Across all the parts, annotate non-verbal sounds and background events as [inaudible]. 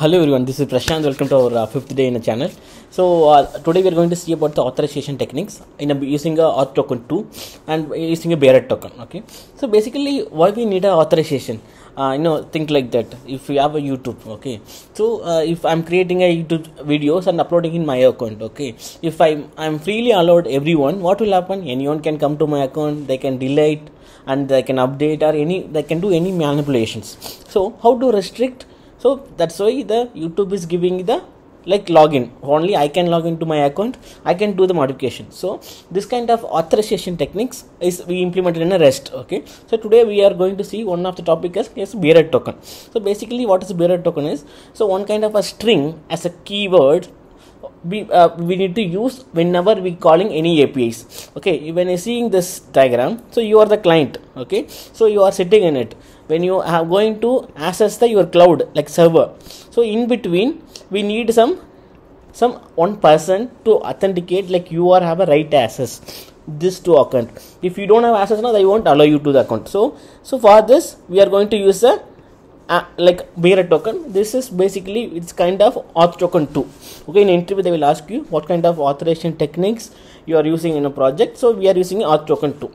Hello everyone, this is Prashant. Welcome to our uh, fifth day in the channel. So uh, today we are going to see about the authorization techniques in a, using a auth token 2 and using a bearer token. Okay. So basically, why we need a authorization? Uh, you know, think like that. If you have a YouTube, okay. So uh, if I'm creating a YouTube videos and uploading in my account, okay. If I'm I'm freely allowed everyone, what will happen? Anyone can come to my account. They can delete and they can update or any they can do any manipulations. So how to restrict? So that's why the youtube is giving the like login. Only i can log into my account. I can do the modification. So this kind of authorization techniques is we implemented in a rest okay? So today we are going to see one of the topic is, bearer token. So basically what is bearer token is so one kind of a string as a keyword we, uh, we need to use whenever we calling any apis okay when you seeing this diagram so you are the client okay? So you are sitting in it when you are going to access the your cloud like server. So in between we need some some one person to authenticate like you are have a right access. This to account. If you don't have access now they won't allow you to the account. So so for this we are going to use a uh, like bearer token. This is basically it's kind of auth token 2 okay in interview they will ask you what kind of authorization techniques you are using in a project. So we are using auth token 2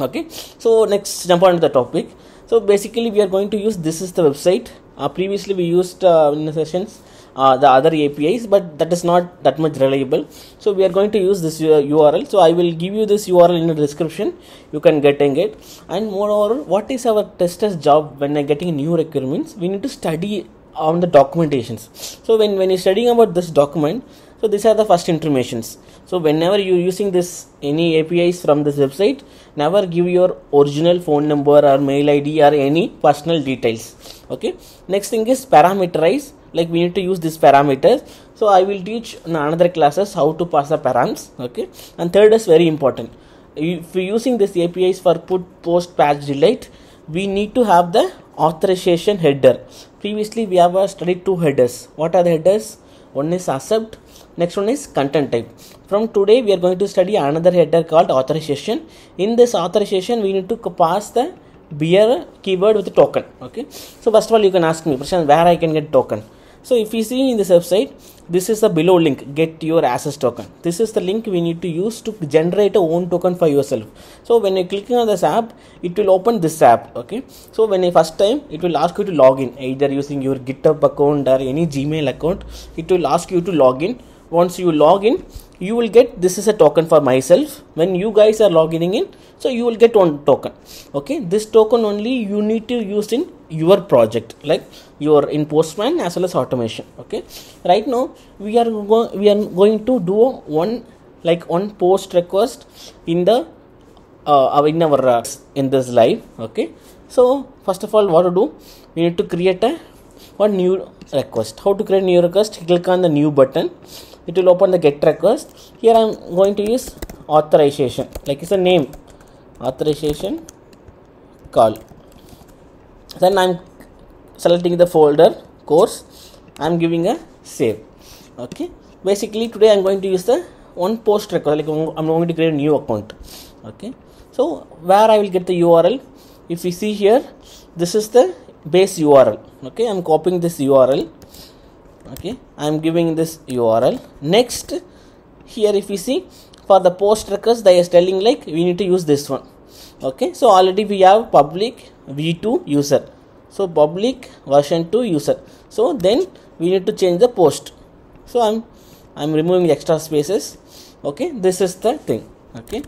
okay so next jump on to the topic so basically we are going to use this is the website. Uh, previously we used uh, in the sessions uh, the other apis but that is not that much reliable. So we are going to use this url so i will give you this url in the description. You can get it. And moreover what is our tester's job when i getting new requirements? We need to study on the documentations. So when when you're studying about this document so these are the first informations so whenever you're using this any apis from this website never give your original phone number or mail id or any personal details. Okay? Next thing is parameterize. Like we need to use these parameters. So i will teach in another classes how to pass the params. Okay? And third is very important. If we're using this apis for put post patch delete we need to have the authorization header. Previously we have studied two headers. What are the headers? One is accept next one is content type. From today we are going to study another header called authorization. In this authorization we need to pass the bearer keyword with token okay? So first of all you can ask me Prashant, where i can get token? So if you see in this website this is the below link get your access token. This is the link we need to use to generate a own token for yourself. So when you're clicking on this app it will open this app okay? So when you first time it will ask you to log in either using your github account or any gmail account it will ask you to log in once you log in you will get this is a token for myself. When you guys are logging in so you will get one token. Okay? This token only you need to use in your project like your in postman as well as automation. Okay? Right now we are we are going to do one like one post request in the uh, in our uh, in this live. Okay? So first of all what to do? We need to create a one new request. How to create new request? Click on the new button it will open the get request. Here i'm going to use authorization. Like it's a name. Authorization call. Then i'm selecting the folder course. I'm giving a save. Okay. Basically today i'm going to use the one post request. Like i'm going to create a new account. Okay. So where i will get the url if you see here this is the base url okay. I'm copying this url okay i'm giving this url next here if you see for the post request they are telling like we need to use this one. Okay so already we have public v2 user. So public version 2 user. So then we need to change the post. So i'm i'm removing extra spaces. Okay this is the thing. Okay.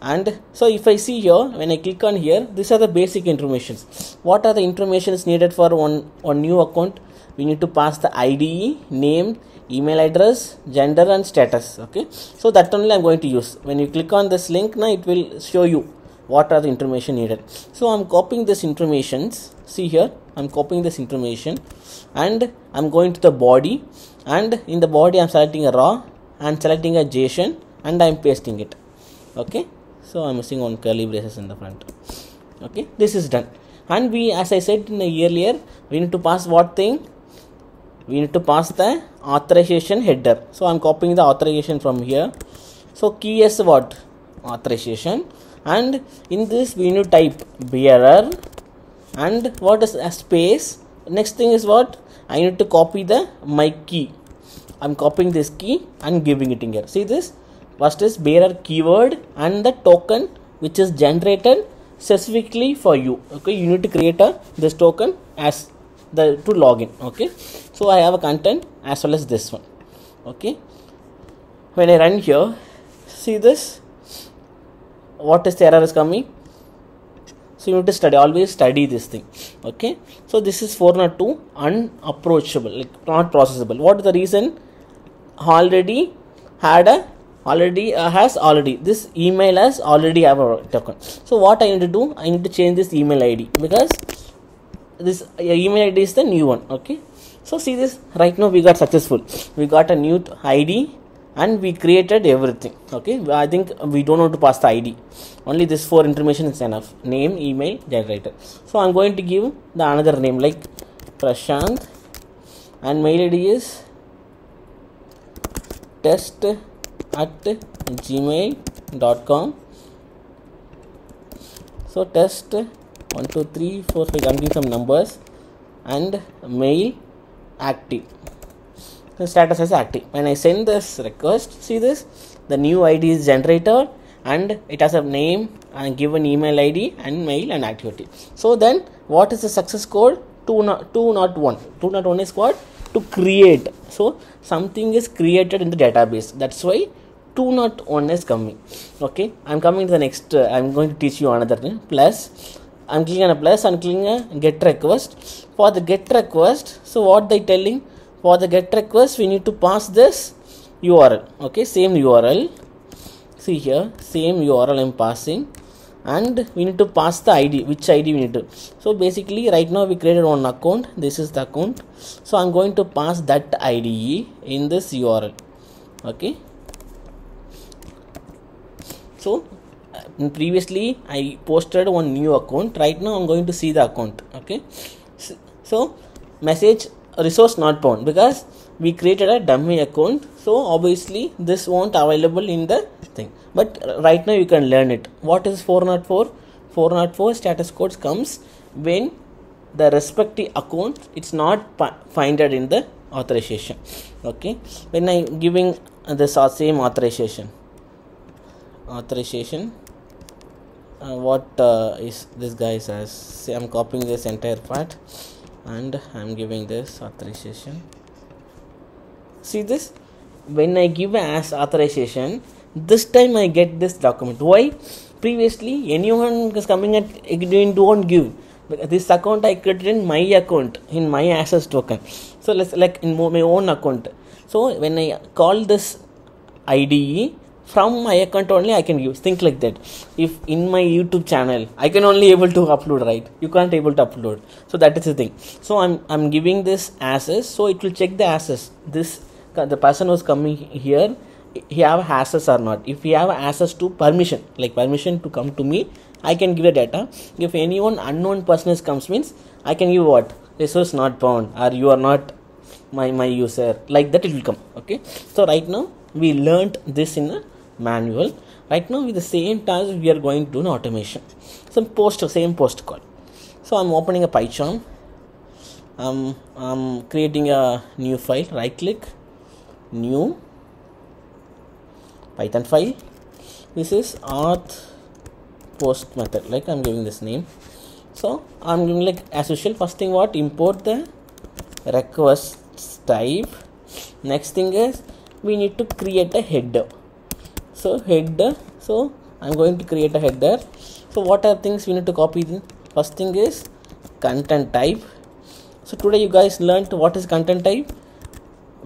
And so if i see here when i click on here these are the basic informations. What are the informations needed for one one new account we need to pass the ide name email address gender and status okay? So that only i'm going to use. When you click on this link now it will show you what are the information needed. So i'm copying this informations see here i'm copying this information. And i'm going to the body. And in the body i'm selecting a raw and selecting a json and i'm pasting it okay? So i'm using one curly braces in the front okay? This is done. And we as i said in the earlier we need to pass what thing we need to pass the authorization header. So i'm copying the authorization from here. So key is what? Authorization. And in this we need to type bearer. And what is a space? Next thing is what? I need to copy the my key. I'm copying this key and giving it in here. See this? First is bearer keyword and the token which is generated specifically for you. Okay you need to create a this token as the to login okay? So i have a content as well as this one okay? When i run here see this? What is the error is coming? So you need to study always study this thing okay? So this is 402 unapproachable like not processable. What is the reason? Already had a already uh, has already this email has already have a token. So what i need to do? I need to change this email id because this email id is the new one okay? So see this right now we got successful. We got a new id and we created everything okay? I think we don't want to pass the id only this four information is enough. Name email generator. So i'm going to give the another name like prashant. And mail id is test at gmail.com so test 1 2 3 4 5 i'm giving some numbers. And mail active. The status is active. When i send this request see this? The new id is generated and it has a name and given email id and mail and activity. So then what is the success code? 2 not 2 not 1 2 not 1 is what? To create. So something is created in the database. That's why 2 not 1 is coming. Okay? I'm coming to the next uh, i'm going to teach you another thing. Plus i'm clicking on a plus and clicking a get request. For the get request so what they telling? For the get request we need to pass this url okay same url see here same url i'm passing. And we need to pass the id which id we need to. So basically right now we created one account. This is the account. So i'm going to pass that id in this url okay. So previously i posted one new account. Right now i'm going to see the account okay? So message resource not found because we created a dummy account. So obviously this won't available in the thing. But uh, right now you can learn it. What is 404 404 status codes comes when the respective account it's not fi- finded in the authorization okay? When i'm giving uh, this uh, same authorization. Authorization uh, what uh, is this guy says say i'm copying this entire part and i'm giving this authorization. See this? When i give as authorization this time i get this document. Why? Previously anyone is coming at doing don't give. This account i created in my account in my access token. So let's like in my own account. So when i call this ide from my account only i can use. Think like that. If in my youtube channel i can only able to upload right? You can't able to upload. So that is the thing. So i'm i'm giving this access. So it will check the access. This the person who's coming here he have access or not. If he have access to permission like permission to come to me i can give the data. If anyone unknown person is comes means i can give what? Resource not found or you are not my my user. Like that it will come okay? So right now we learned this in a manual. Right now with the same task we are going to do an automation. Some post same post call. So i'm opening a python. I'm i'm creating a new file. Right click new. Python file. This is auth post method. Like i'm giving this name. So i'm giving like as usual first thing what? Import the request type. Next thing is we need to create a header so header so i'm going to create a header so what are things we need to copy first thing is content type. So today you guys learned what is content type.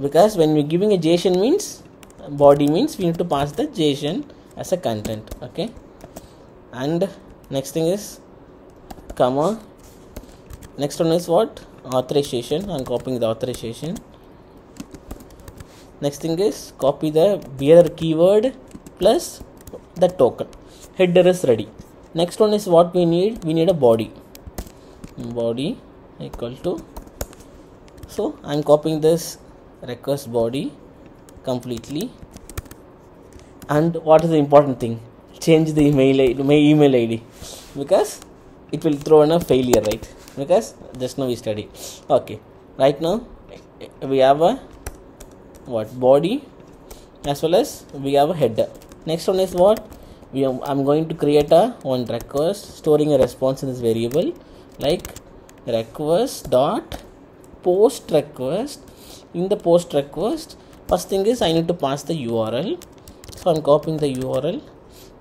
Because when we're giving a json means body means we need to pass the json as a content okay? And next thing is comma. Next one is what? Authorization. I'm copying the authorization. Next thing is copy the bearer keyword plus the token. Header is ready. Next one is what we need. We need a body. Body equal to so i'm copying this request body completely. And what is the important thing? Change the email ID, my email id because it will throw in a failure right? Because just now we study. Okay. Right now we have a what? Body as well as we have a header next one is what? We are, i'm going to create a one request storing a response in this variable like request dot post request. In the post request first thing is i need to pass the url so i'm copying the url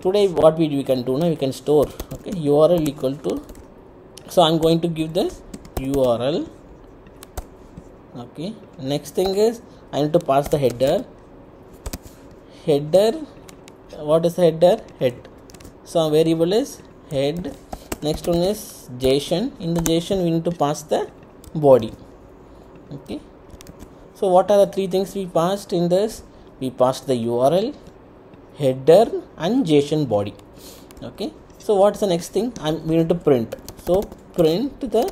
today what we, we can do now we can store okay? Url equal to so i'm going to give the url okay? Next thing is i need to pass the header. Header what is header head. So variable is head. Next one is json in the json we need to pass the body. Okay. So what are the three things we passed in this? We passed the url header and json body. Okay. So what's the next thing? I'm we need to print. So print the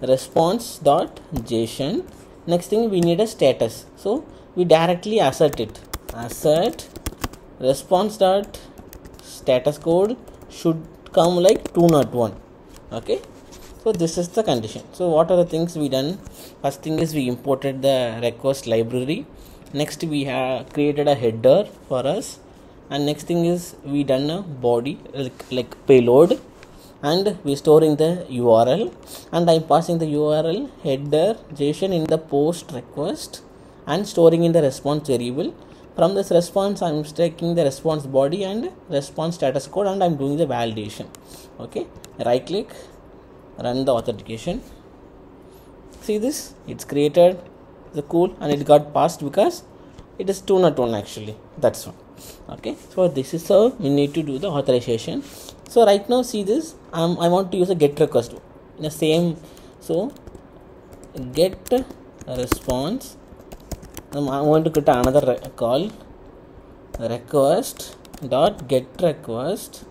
response dot json next thing we need a status. So we directly assert it. Assert response dot status code should come like 201 okay? So this is the condition. So what are the things we done? First thing is we imported the request library. Next we have created a header for us. And next thing is we done a body like, like payload. And we storing the url and i'm passing the url header json in the post request and storing in the response variable from this response i'm taking the response body and response status code and i'm doing the validation. Okay? Right click run the authentication. See this? It's created the cool and it got passed because it is 2 not 1 actually. That's one okay? So this is how we need to do the authorization. So right now see this? Um, i want to use a get request. In the same so get response um, i want to create another call. Request dot get request.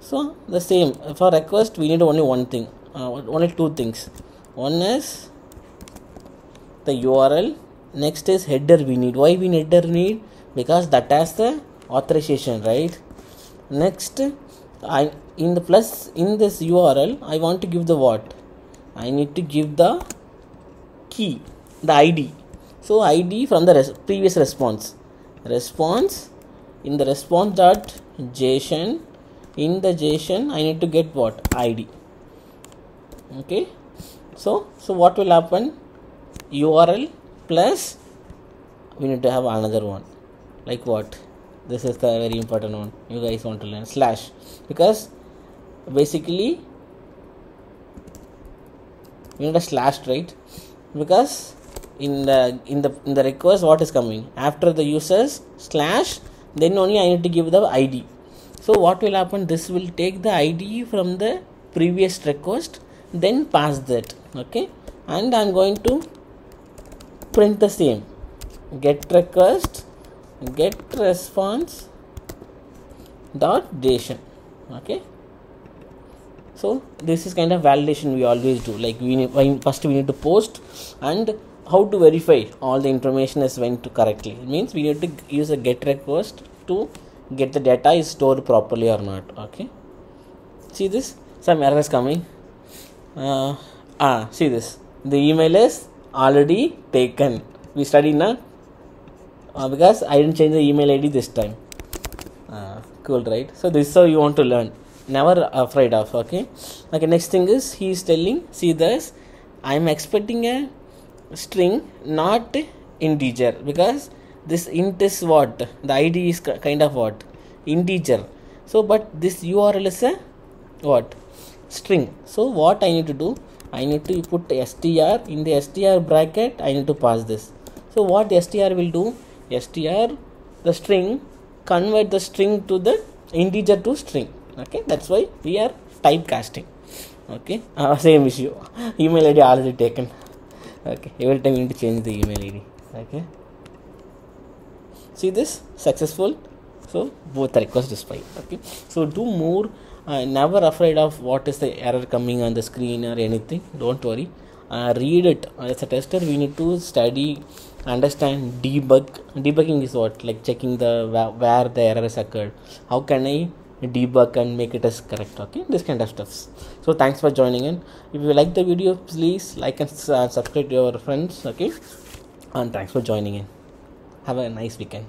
So the same. For request we need only one thing. Uh, only two things. One is the url next is header we need. Why we need header need? Because that has the authorization right? Next i in the plus in this url i want to give the what? I need to give the key the id so id from the res- previous response. Response in the response dot json in the json i need to get what? Id okay? So so what will happen? Url plus we need to have another one. Like what? This is the very important one. You guys want to learn. Slash. Because basically we need a slash right? Because in the in the in the request what is coming? After the users slash then only i need to give the id so what will happen? This will take the id from the previous request then pass that okay? And i'm going to print the same. Get request get response dot json okay? So this is kind of validation we always do. Like we need first we need to post and how to verify all the information is went to correctly it means we need to use a get request to get the data is stored properly or not okay see this some error is coming uh, ah see this the email is already taken we studied now uh, because I didn't change the email ID this time. Uh, cool, right? So this is how you want to learn. Never afraid of. Okay. Okay. Next thing is he is telling. See this. I am expecting a string, not integer, because this int is what the ID is kind of what integer. So, but this URL is a what string. So, what I need to do? I need to put str in the str bracket. I need to pass this. So, what str will do? str the string convert the string to the integer to string okay that's why we are typecasting okay uh, [laughs] same issue email id already taken okay every time you need to change the email id okay. See this? Successful? So both request is fine okay. So do more uh, never afraid of what is the error coming on the screen or anything. Don't worry. Uh, read it. As a tester we need to study understand debug. Debugging is what? Like checking the where, where the error has occurred. How can i debug and make it as correct okay? This kind of stuffs so thanks for joining in. If you like the video please like and uh, subscribe to your friends okay? And thanks for joining in. Have a nice weekend